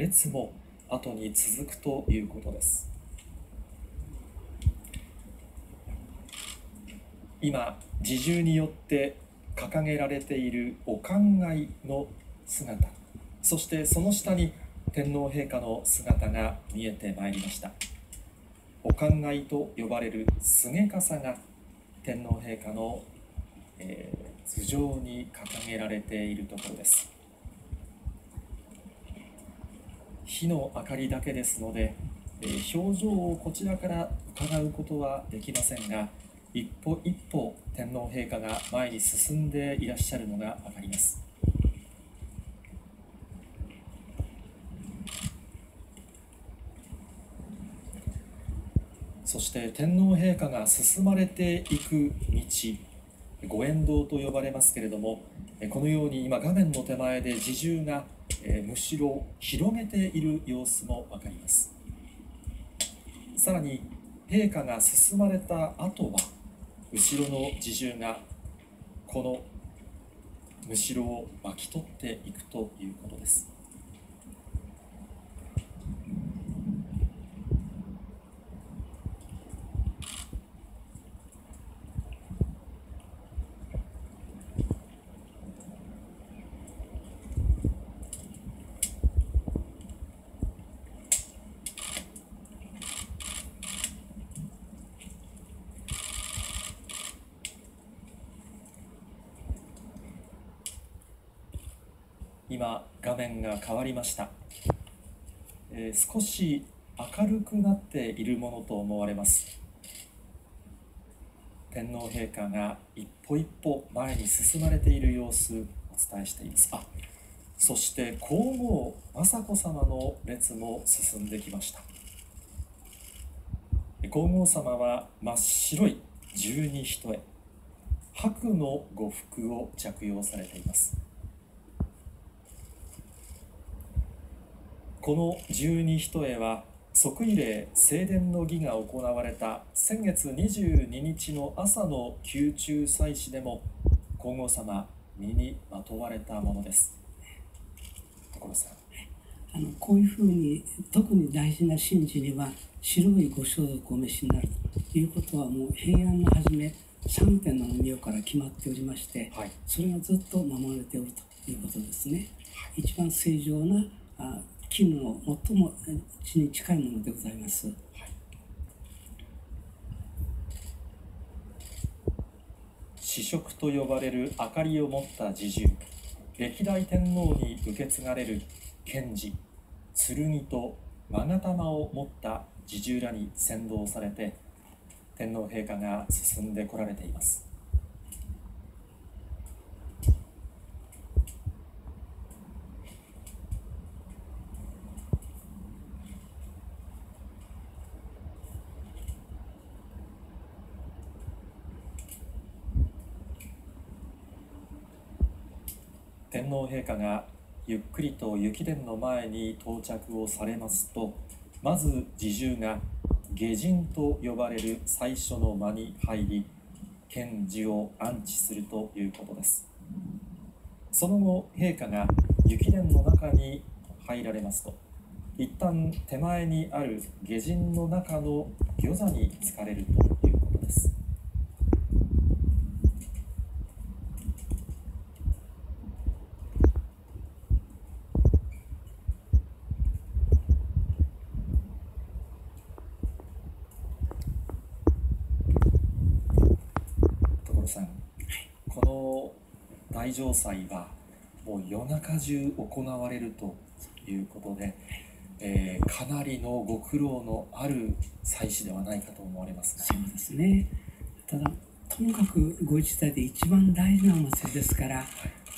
列も後に続くということです。今自重によって掲げられているお考えの姿そしてその下に天皇陛下の姿が見えてまいりました。お考えと呼ばれる菅笠が天皇陛下の、えー、頭上に掲げられているところです。火の明かりだけですので、えー、表情をこちらから伺うことはできませんが一歩一歩天皇陛下が前に進んでいらっしゃるのが分かります。そして天皇陛下が進まれていく道御苑道と呼ばれますけれどもこのように今画面の手前で自重がむしろ広げている様子も分かります。さらに陛下が進まれた後は後ろの自重がこのむしろを巻き取っていくということです。今画面が変わりました、えー、少し明るくなっているものと思われます。天皇陛下が一歩一歩前に進まれている様子お伝えしています。あそして皇后雅子さまの列も進んできました。皇后さまは真っ白い十二一重白の呉服を着用されています。この十二一重は即位礼正殿の儀が行われた先月22日の朝の宮中祭祀でも皇后さま身にまとわれたものです。所さん。あのこういうふうに特に大事な神事には白いご装束をお召しになるということはもう平安の初め3点の御代から決まっておりまして、はい、それがずっと守られておるということですね。一番正常なあ金の最も地に近いものでございます。試食と呼ばれる明かりを持った侍従。歴代天皇に受け継がれる剣事剣と勾玉を持った侍従らに先導されて天皇陛下が進んでこられています。天皇陛下がゆっくりと雪殿の前に到着をされますとまず侍従が下陣と呼ばれる最初の間に入り賢治を安置するということです。その後陛下が雪殿の中に入られますと一旦手前にある下陣の中の御座に着かれるということです大城祭はもう夜中中行われるということで、えー、かなりのご苦労のある祭祀ではないかと思われますが。そうですね。ただともかくご一代で一番大事なお祭りですから、はい、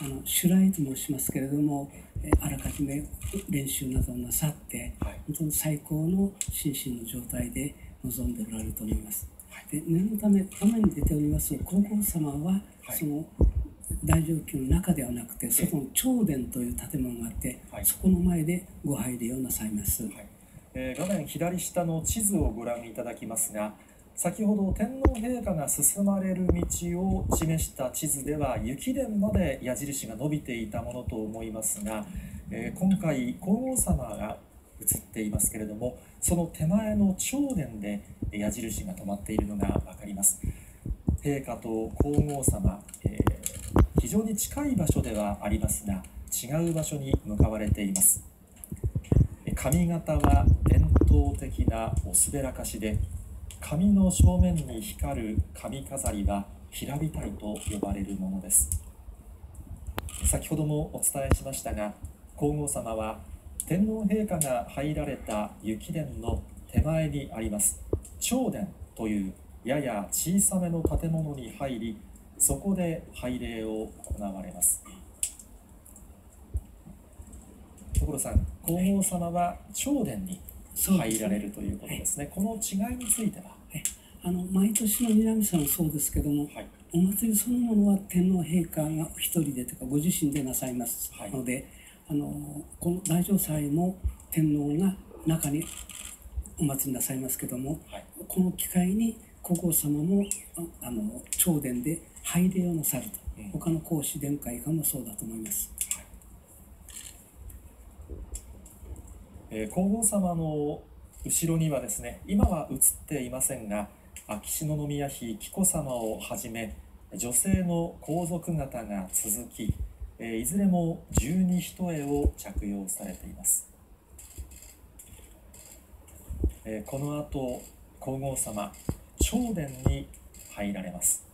あの襲来と申しますけれども、えあらかじめ練習などをなさって、はい、本当に最高の心身の状態で臨んでおられると思います。はい、で念のため画面に出ております皇后様は、その大乗宮の中ではなくてそこの長殿という建物があって、はい、そこの前でご配慮をなさいます、はい、えー、画面左下の地図をご覧いただきますが先ほど天皇陛下が進まれる道を示した地図では雪殿まで矢印が伸びていたものと思いますが、えー、今回皇后さまが映っていますけれどもその手前の頂殿で矢印が止まっているのが分かります。陛下と皇后さま、えー、非常に近い場所ではありますが違う場所に向かわれています。髪型は伝統的なおすべらかしで髪の正面に光る髪飾りは平びたいと呼ばれるものです。先ほどもお伝えしましたが皇后さまは天皇陛下が入られた雪殿の手前にあります長殿というやや小さめの建物に入りそこで拝礼を行われます。所さん皇后様は長殿に入られるということですね、この違いについては？あの毎年の南さんもそうですけども、はい、お祭りそのものは天皇陛下がお一人でとかご自身でなさいますので、はい、あのこの大乗祭も天皇が中にお祭りなさいますけども、はい、この機会に皇后様もあの朝殿で拝礼をなさると、うん、他の皇嗣殿下以下もそうだと思います。えー、皇后様の後ろにはですね今は映っていませんが秋篠宮妃紀子さまをはじめ女性の皇族方が続き、えー、いずれも十二一重を着用されています、えー、この後皇后様頂殿に入られます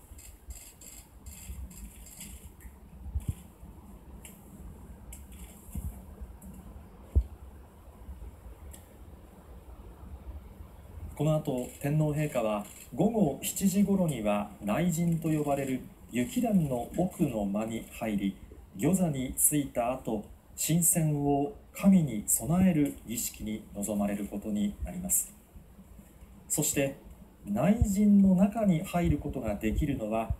この後天皇陛下は午後7時頃には内陣と呼ばれる雪壇の奥の間に入り御座に着いた後神仙を神に備える儀式に臨まれることになります。そして内陣の中に入ることができるのは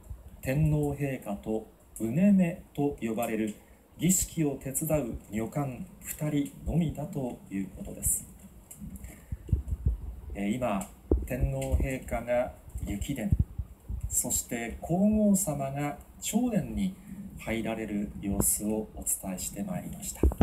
天皇陛下と船目と呼ばれる儀式を手伝う女官2人のみだということです。今天皇陛下が雪殿そして皇后さまが長殿に入られる様子をお伝えしてまいりました。